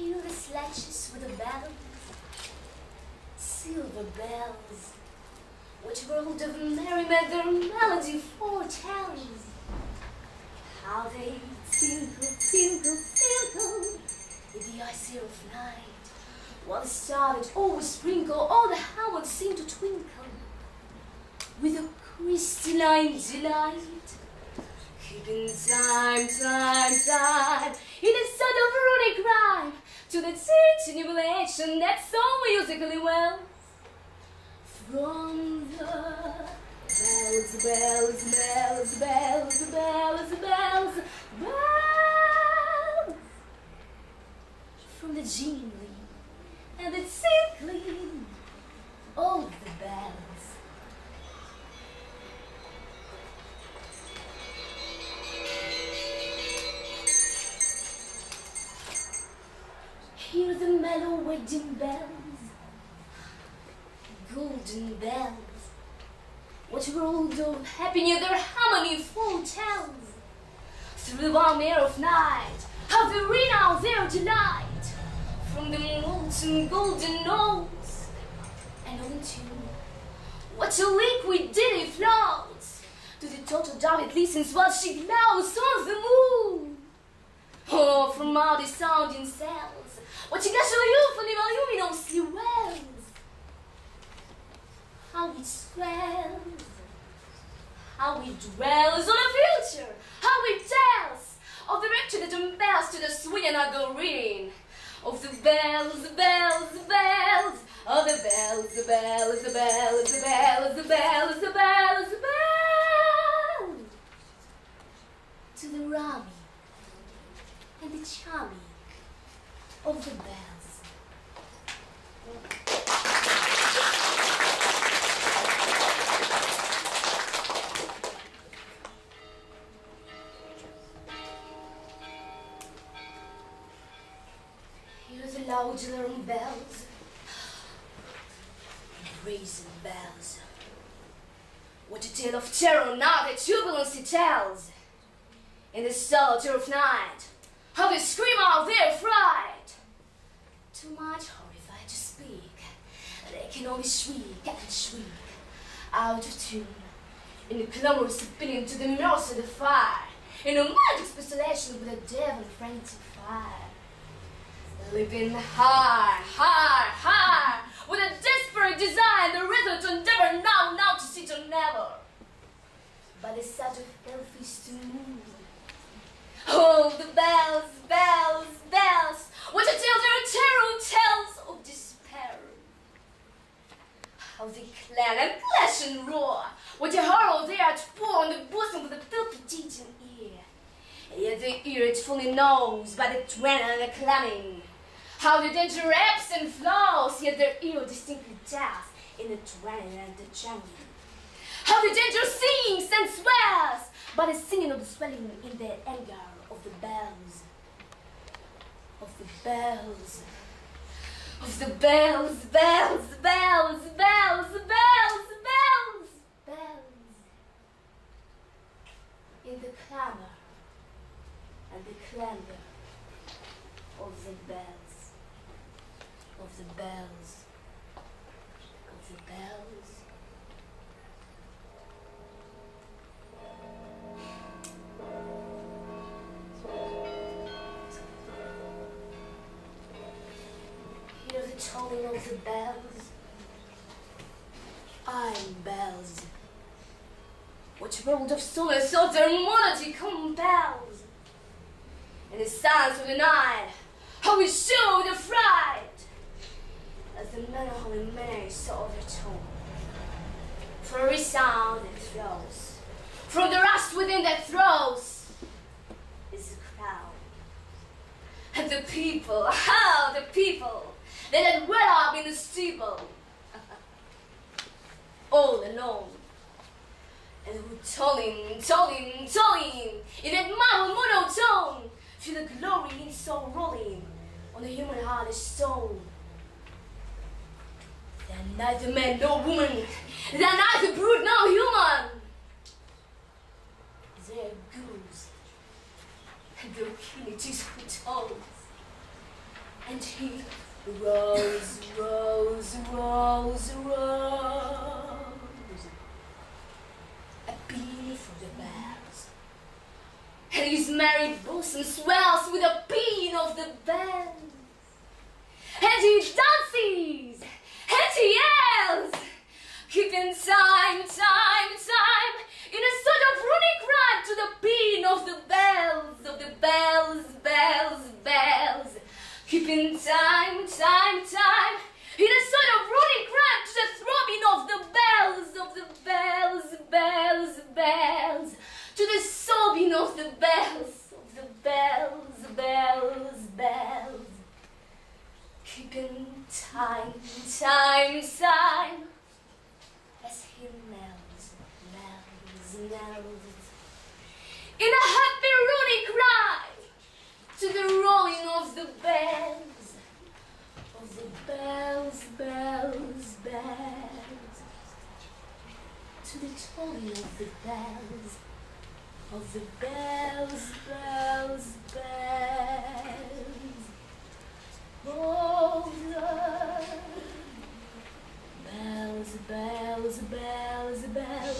With silver bells, which world of merriment their melody foretells. How they tinkle, tinkle, tinkle in the air of night, while the stars always sprinkle, all the heavens seem to twinkle with a crystalline delight. Keeping time, time, time in the sound of runic rhyme to the tintinnabulation that so musically wells from the bells, bells, bells, bells, bells, bells, bells, from the jingling wedding bells, golden bells, which world of happiness their harmony foretells. Through the warm air of night, how they ring out their delight from the molten golden notes. And onto what a liquid dilly floats to the total dark it listens while she glows on the moon. Oh, from all the sounding cells, watching actually euphony luminously wells. How it swells, how it dwells on the future, how it tells of the rector that impels the I go ringing of oh, the bells, the bells, the bells, of the bells, the bells, the bells, the bells, the bells, the bells, the bells, to the rummy and the charming of the bells. Hear the loud alarm bells, brazen bells. What a tale of terror now that jubilancy tells. In the solitude of night, how they scream out their fright. Too much horrified to speak, they can only shriek and shriek, out of tune, in the clamorous appealing to the mercy of the fire, in a magic speculation with a devil frenzied fire. Living high, high, high, with a desperate desire, the resolute endeavor now, now to sit or never. By the side of elfish to. Oh, the bells, bells, bells, what a tale their terror tells of despair. How they clang and clash and roar, what a horror they are to pour on the bosom of the palpitating ear. Yet the ear it fully knows by the twang and the clamming. How the danger ebbs and flows, yet their ear distinctly tells in the twang and the changing. How the danger sings and swells by the singing of the swelling in the anger of the bells. Of the bells. Of the bells, bells, bells, bells, bells, bells, bells. In the clamor and the clamor of the bells. Of the bells. Of the bells. Hear the tolling of the bells, iron bells, which world of solace of their monody compels. In the silence of the night, how we show the fright, as the melancholy many saw their tone. For every sound that flows, from the rust within that throws, is the crowd. And the people, how the people, they that well up in the steeple, all alone. And who tolling, tolling, tolling, in that marble monotone, feel the glory in soul rolling on the human heart is stone. They're neither man nor woman, they're neither brute nor human. They're ghouls, and their keenly teeth toes, and And he rose, rose, rose, rose. A bean for the bells. And his married bosom swells with a bean of the bells. And he of the bells, of the bells, bells, bells, keeping time, time, time, of the bells, bells, bells. Oh, bells, bells, bells, bells, bells,